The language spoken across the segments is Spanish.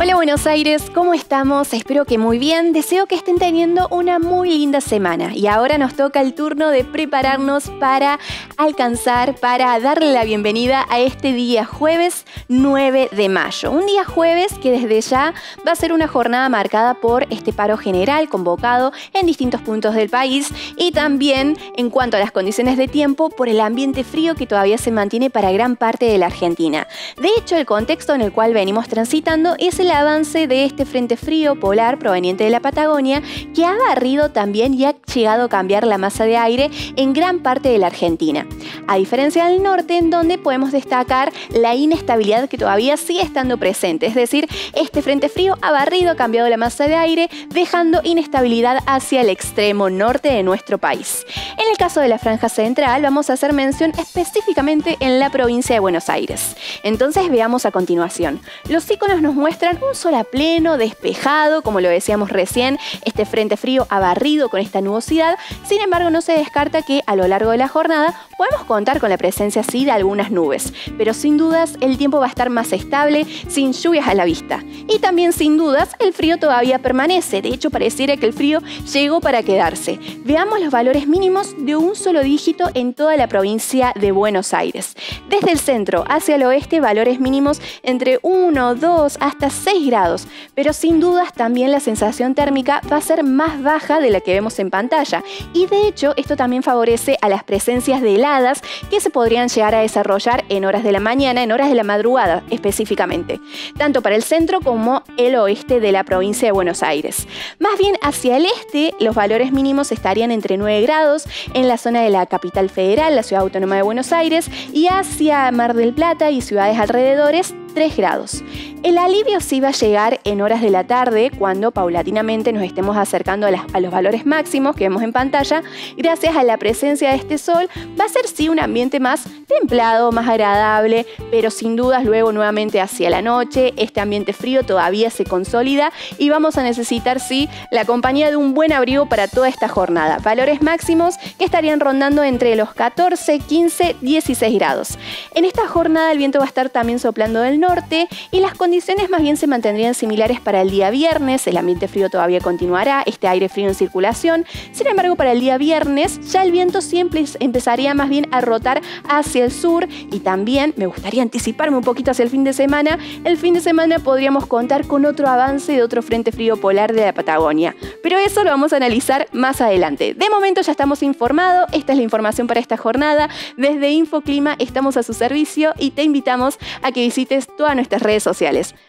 Hola Buenos Aires, ¿cómo estamos? Espero que muy bien. Deseo que estén teniendo una muy linda semana. Y ahora nos toca el turno de prepararnos para alcanzar, para darle la bienvenida a este día jueves 9 de mayo. Un día jueves que desde ya va a ser una jornada marcada por este paro general convocado en distintos puntos del país y también en cuanto a las condiciones de tiempo por el ambiente frío que todavía se mantiene para gran parte de la Argentina. De hecho, el contexto en el cual venimos transitando es el el avance de este frente frío polar proveniente de la Patagonia que ha barrido también y ha llegado a cambiar la masa de aire en gran parte de la Argentina. A diferencia del norte, en donde podemos destacar la inestabilidad que todavía sigue estando presente, es decir, este frente frío ha barrido, ha cambiado la masa de aire, dejando inestabilidad hacia el extremo norte de nuestro país. En el caso de la franja central, vamos a hacer mención específicamente en la provincia de Buenos Aires. Entonces veamos a continuación. Los iconos nos muestran un sol a pleno, despejado, como lo decíamos recién, este frente frío ha barrido con esta nubosidad, sin embargo no se descarta que a lo largo de la jornada podemos contar con la presencia sí de algunas nubes, pero sin dudas el tiempo va a estar más estable, sin lluvias a la vista. Y también sin dudas el frío todavía permanece, de hecho pareciera que el frío llegó para quedarse. Veamos los valores mínimos de un solo dígito en toda la provincia de Buenos Aires. Desde el centro hacia el oeste valores mínimos entre 1, 2 hasta 6 6 grados, pero sin dudas también la sensación térmica va a ser más baja de la que vemos en pantalla. Y de hecho, esto también favorece a las presencias de heladas que se podrían llegar a desarrollar en horas de la mañana, en horas de la madrugada específicamente, tanto para el centro como el oeste de la provincia de Buenos Aires. Más bien hacia el este, los valores mínimos estarían entre 9 grados en la zona de la capital federal, la ciudad autónoma de Buenos Aires, y hacia Mar del Plata y ciudades alrededores 3 grados. El alivio sí va a llegar en horas de la tarde, cuando paulatinamente nos estemos acercando a, los valores máximos que vemos en pantalla. Gracias a la presencia de este sol, va a ser sí un ambiente más templado, más agradable, pero sin dudas luego nuevamente hacia la noche, este ambiente frío todavía se consolida y vamos a necesitar sí la compañía de un buen abrigo para toda esta jornada. Valores máximos que estarían rondando entre los 14, 15, 16 grados. En esta jornada el viento va a estar también soplando del norte y las condiciones más bien se mantendrían similares para el día viernes, el ambiente frío todavía continuará, este aire frío en circulación, sin embargo para el día viernes ya el viento siempre empezaría más bien a rotar hacia el sur y también me gustaría anticiparme un poquito hacia el fin de semana, el fin de semana podríamos contar con otro avance de otro frente frío polar de la Patagonia, pero eso lo vamos a analizar más adelante. De momento ya estamos informados, esta es la información para esta jornada, desde Infoclima estamos a su servicio y te invitamos a que visites todas nuestras redes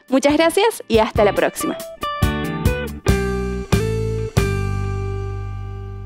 Muchas gracias y hasta la próxima.